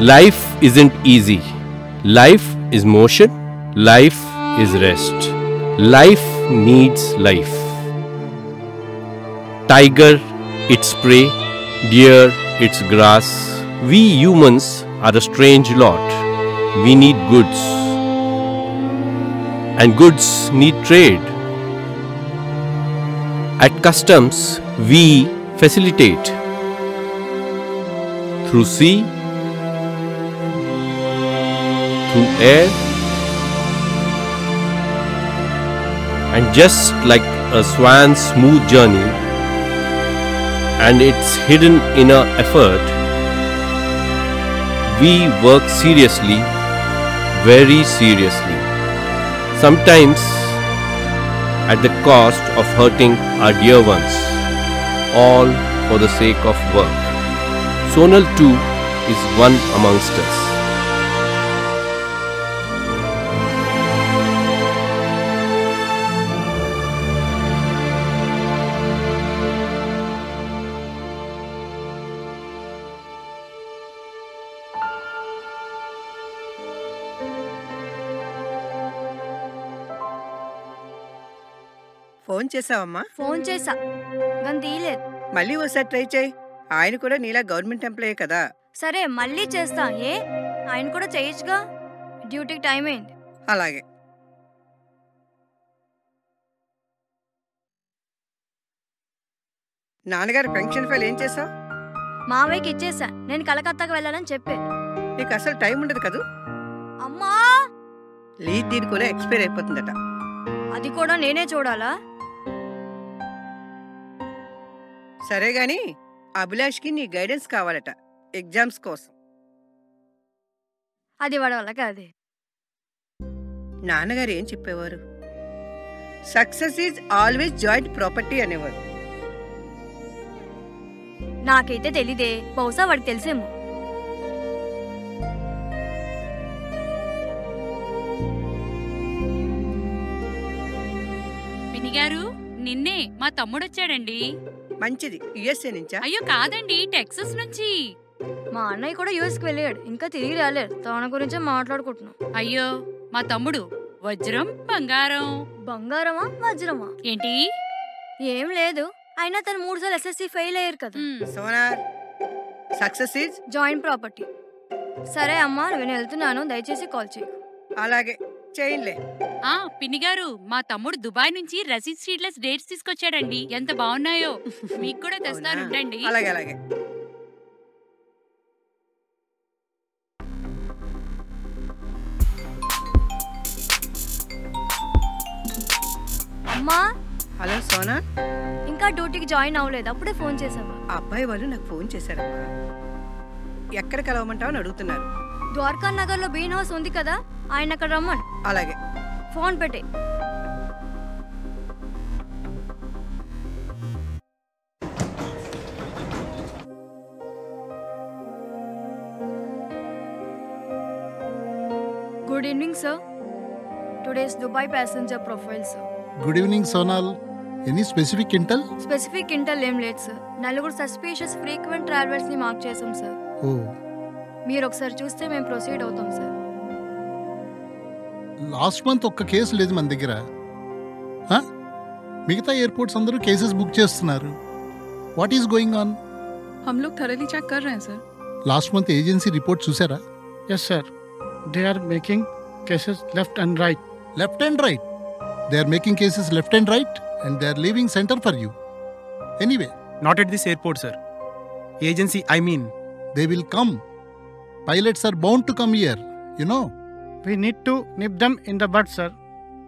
Life isn't easy. Life is motion. Life is rest. Life needs life. Tiger, its prey. Deer, its grass. We humans are a strange lot. We need goods. And goods need trade. At customs, we facilitate. Through sea, through air. And just like a swan's smooth journey and its hidden inner effort we work seriously very seriously. Sometimes at the cost of hurting our dear ones all for the sake of work. Sonal too is one amongst us phone చేసావమ్మా? Phone చేసా. కానీ తీయలేదు. మళ్ళీ ఒకసారి try చేయి. ఆయన కూడా నీలా government employee కదా. సరే మళ్ళీ చేస్తా. ఏ? ఆయన కూడా చేయొచ్చుగా? డ్యూటీకి టైం అయింది. అలాగే. నాన్నగారి పెన్షన్ ఫైల్ ఏం చేసావు మావయ్యకి ఇచ్చేసా. నేను కలకత్తాకు వెళ్ళాలని చెప్పే నీకు అసలు టైం ఉండదు కదూ? అమ్మా! దీని కూడా ఎక్స్పైర్ అయిపోతుందట. అది కూడా నేనే చూడాలా? సరే గాని అభిలాష్కి నీ గైడెన్స్ కావాలట ఎగ్జామ్స్ కోసం. అది వాడి వల్ల కాదే. నాన్నగారు ఏం చెప్పేవారు? Success is always joint property అనేవారు. నాకైతే తెలీదే బహుశా వాడికి తెలిసేమో. పినిగారు నిన్నే మా తమ్ముడొచ్చాడండి. మంచిది. యుఎస్ఏ నుంచా? అయ్యో కాదండి టెక్సస్ నుంచి. మా అన్నయ్య కూడా యూఎస్కి వెళ్ళాడు. ఇంకా తిరిగి రాలేదు. తన గురించే మాట్లాడుకుంటున్నాం. అయ్యో మా తమ్ముడు వజ్రం బంగారం. బంగారమా వజ్రమా? ఏంటి? ఏం లేదు. అయినా తను మూడు సార్లు ఎస్ఎస్సి ఫెయిల్ అయ్యారు కదా. Sonar success is? Joint property. సరే అమ్మా నేను వెళ్తున్నాను. దయచేసి కాల్ చేయి అలాగే. చేయలే. ఆ పిన్నిగారు మా తమ్ముడు దుబాయ్ నుంచి రసీద్ స్ట్రీట్లెస్ డేట్స్ తీసుకొచ్చాడండి. ఎంత బాగున్నాయో. మీకు కూడా తెస్తాను ఉండండి. అలాగే అలాగే. అమ్మా! హలో సోనా? ఇంకా డ్యూటీకి జాయిన్ అవ్వలేదు. అప్పుడే ఫోన్ చేసావా ఆ అబ్బాయి వాళ్ళు నాకు ఫోన్ చేశారమ్మా. ఎక్కడ కలవమంటావు అని అడుగుతున్నారు. ద్వారకా నగర్లో బీన్ హౌస్ ఉంది కదా? ఆయన అక్కడ రమ్మను. అలాగే. ఫోన్ పెట్టే. Good evening sir today's Dubai passenger profile sir good evening Sonal any specific intel specific intel ఏం లేదు సార్ నలుగురు సస్పీషియస్ ఫ్రీక్వెంట్ ట్రావెలర్స్ని మార్క్ చేసాం సార్ ఓ. మీరు ఒకసారి చూస్తే మేము ప్రొసీడ్ అవుతాం సార్ లాస్ట్ మంత్ ఒక్క కేసు లేదు మన దగ్గర ఆ? మిగతా ఎయిర్పోర్ట్స్ అందరూ కేసెస్ బుక్ చేస్తున్నారు వాట్ ఈస్ గోయింగ్ ఆన్ हम लोग थरली चेक कर रहे हैं sir last month agency report చూసారా Yes, sir. They are making cases left and right. Left and right they are making cases left and right and they are leaving centre for you Anyway, Not at this airport, sir. Agency, I mean. they will come. Pilots are bound to come here, you know. We need to nip them in the bud, sir.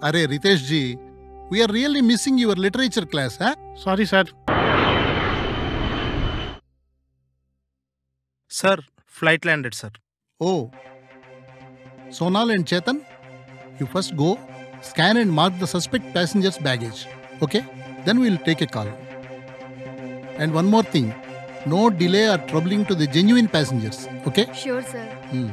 Arey Ritesh ji, we are really missing your literature class, huh? Sorry, sir. Sir, flight landed, sir. Oh. Sonal and Chetan, you first go, scan and mark the suspect passenger's baggage. Okay? Then we'll take a call. And one more thing no delay or troubling to the genuine passengers. Okay? Sure, sir. Hmm.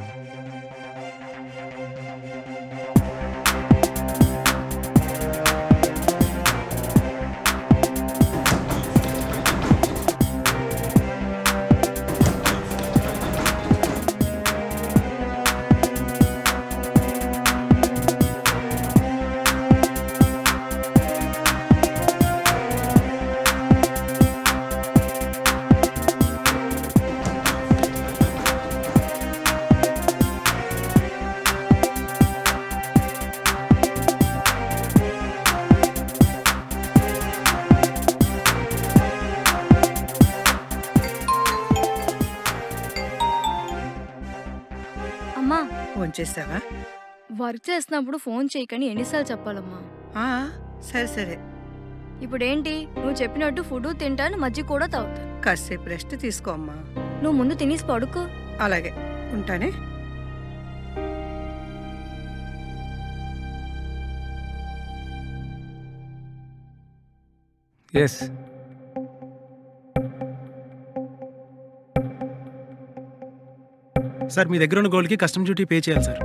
చేసావా work చేసినప్పుడు phone చేయకని ఎన్నిసార్లు చెప్పాలమ్మా. ఆ, సరే సరే. ఇప్పుడు ఏంటి నువ్వు చెప్పినట్టు ఫుడ్ తింటాను మజ్జిగ కూడా తాగుతాను కాసేపు రెస్ట్ తీసుకో అమ్మా. నువ్వు ముందు తినేసి పడుకో. అలాగే. ఉంటానే? ఎస్ సార్ మీ దగ్గర ఉన్న గోల్డ్కి కస్టమ్ డ్యూటీ పే చేయాలి సార్.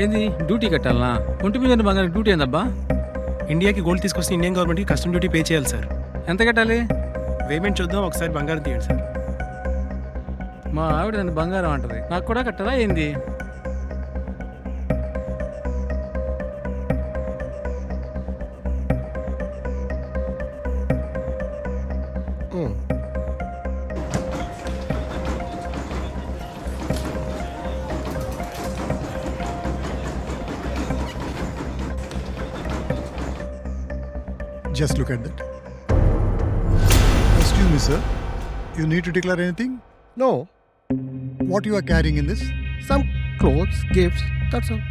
ఏంది? డ్యూటీ కట్టాలనా? ఒంటి మీద బంగారం డ్యూటీ ఏందబ్బా? ఇండియాకి గోల్డ్ తీసుకొస్తే ఇండియన్ గవర్నమెంట్కి కస్టమ్ డ్యూటీ పే చేయాలి సార్. ఎంత కట్టాలి? పేమెంట్ చూద్దాం ఒకసారి బంగారం తీయండి సార్. మా ఆవిడ నన్ను బంగారం అంటది. నాకు కూడా కట్టాలా ఏంది? Just look at that. Excuse me, sir. You need to declare anything? No, What you are carrying in this? some clothes, gifts, that's all.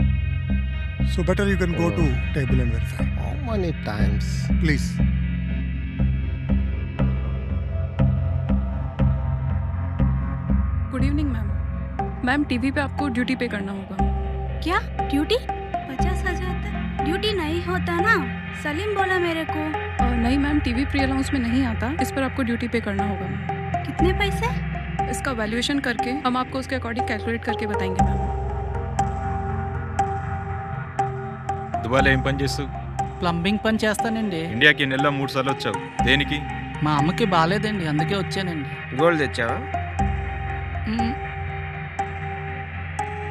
So better you can go to table and verify. How many times? Please. Good evening ma'am ma'am TV पे आपको duty पे करना होगा क्या duty पचास हजार तक duty नहीं होता ना सलीम बोला मेरे को और नहीं मैम टीवी प्री अलाउंस में नहीं आता इस पर आपको ड्यूटी पे करना होगा मैम कितने पैसे इसका वैल्यूएशन करके हम आपको उसके अकॉर्डिंग कैलकुलेट करके बताएंगे मैम దుబాయ్లో ఏం పని చేస్తావు ప్లంబింగ్ పని చేస్తానండి ఇండియాకి నెలలో మూడు సార్లు వచ్చావు దేనికి మా అమ్మకి బాగాలేదండి అందుకే వచ్చానండి గోల్డ్ తెచ్చావా మ్మ్,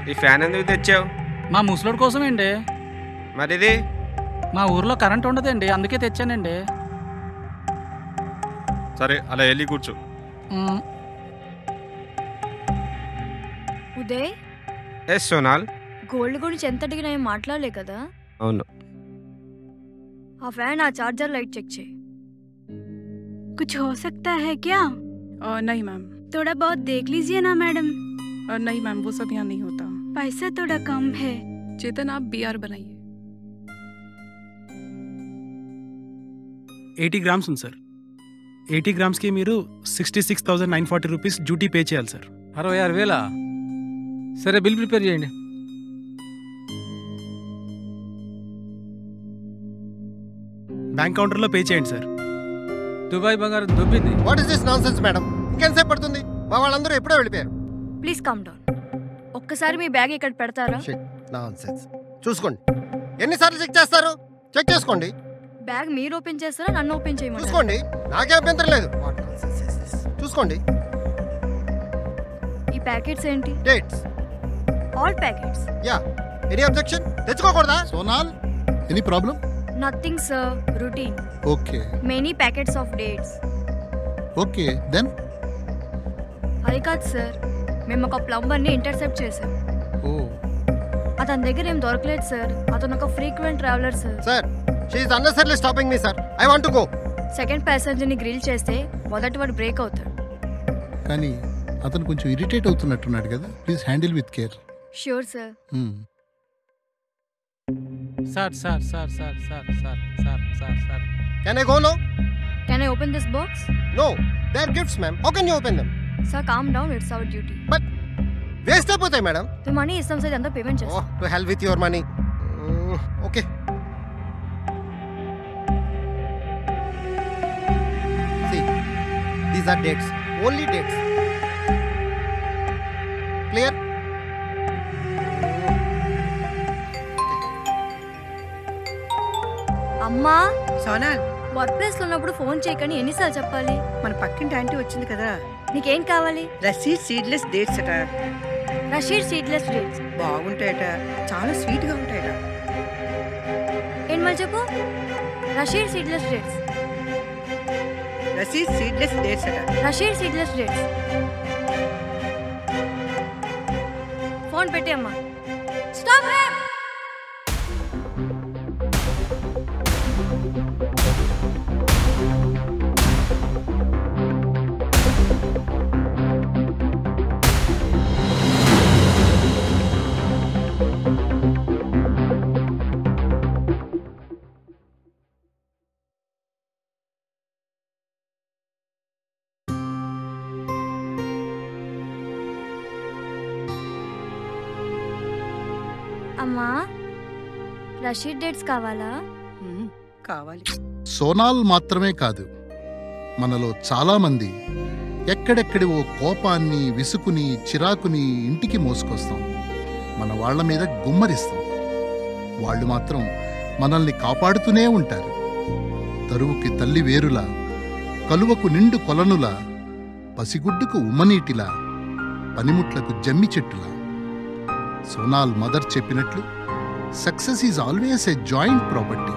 ఈ ఫ్యాన్ ఎందుకు తెచ్చావు మా ముసలోడి కోసమేండి మరిది మా ఊర్లో కరెంట్ ఉండదండి అందుకే తెచ్చానండి సరే అలా వెళ్ళి కూర్చో మ్మ్, ఉదయ్ ఎస్ సోనాల్ గోల్డ్ గురించి ఎంత అడిగినా ఏం మాట్లాడలే కదా అవును ఆ ఫ్యాన్ ఆ చార్జర్ లైట్ చెక్ చేయి कुछ हो सकता है क्या और नहीं मैम थोड़ा बहुत देख लीजिए ना मैडम और नहीं मैम वो सब यहाँ नहीं होता पैसा थोड़ा कम है चेतन आप बी आर बनाइए ఎయిటీ గ్రామ్స్ ఉంది సార్. ఎయిటీ గ్రామ్స్కి మీరు sixty six thousand nine forty rupees duty pay చేయాలి సార్. అరవై ఆరు వేలా? సరే బిల్ ప్రిపేర్ చేయండి. బ్యాంక్ కౌంటర్లో పే చేయండి సార్. దుబాయ్ బంగారం దొబ్బింది. What is this nonsense madam ఇంకెంతసేపు పడుతుంది? మా వాళ్ళందరూ ఎప్పుడో వెళ్ళిపోయారు. ప్లీజ్ కమ్ డౌన్ ఒక్కసారి మీ బ్యాగ్ ఇక్కడ పెడతారా? నాన్ సెన్స్ చూసుకోండి. ఎన్నిసార్లు చెక్ చేస్తారు? చెక్ చేసుకోండి. బ్యాగ్ మీరు ఓపెన్ చేస్తారా నన్ను ఓపెన్ చేయమంటారా? చూసుకోండి. నాకే అభ్యంతరం లేదు? చూసుకోండి. ఈ ప్యాకెట్స్ ఏంటి? Dates. All packets yeah. Any objection? తెచ్చుకోకూడదా? Sonal, any problem? Nothing sir routine Okay. Many packets of dates Okay, then? అది కాదు సార్ మేము ఒక ప్లంబర్ని ఇంటర్సెప్ట్ చేసాం Oh. అతని దగ్గర ఏం దొరకలేదు సార్ అతను ఒక frequent traveller sir sir she unnecessarily stopping me sir I want go second ప్యాసింజర్ని grill చేస్తే మొదటి వాడు బ్రేక్ అవుతాడు. కానీ అతను కొంచెం ఇరిటేట్ అవుతున్నట్టున్నాడు కదా. Please handle with care sure sir sir sir sir sir sir sir sir sir sir can I go no can I open this box no they are gifts ma'am how can you open them sir calm down it's our duty but waste అయిపోతాయి madam money ఇస్తాం sir అంతా payment చేస్తాం to help with your money okay these are dates. Only dates. Clear? అమ్మా! Sonal! Work ప్లేస్లో ఉన్నప్పుడు phone చేయకని ఎన్నిసార్లు చెప్పాలి? మన పక్కింటి ఆంటీ వచ్చింది కదా. నీకేం కావాలి? రసీద్ సీడ్లెస్ డేట్స్ అట. Rashid seedless dates. బాగుంటాయట. చాలా స్వీట్గా ఉంటాయట. ఏంటి మళ్ళీ చెప్పు? Rashid seedless dates. Rashid seedless dates అట రషీద్ సీడ్లెస్ డేట్స్ ఫోన్ పెట్టి అమ్మా స్టాప్ అమ్మా. రషీద్ డేట్స్ కావాలా? కావాలి. సోనాల్ మాత్రమే కాదు మనలో చాలామంది ఎక్కడెక్కడి ఓ కోపాన్ని విసుకుని చిరాకుని ఇంటికి మోసుకొస్తాం. మన వాళ్ళ మీద గుమ్మరిస్తాం. వాళ్ళు మాత్రం మనల్ని కాపాడుతూనే ఉంటారు. తరువుకి తల్లి వేరులా కలువకు నిండు కొలనులా పసిగుడ్డుకు ఉమ్మనీటిలా పనిముట్లకు జమ్మి చెట్టులా. సోనాల్ మదర్ చెప్పినట్లు success is always a joint property.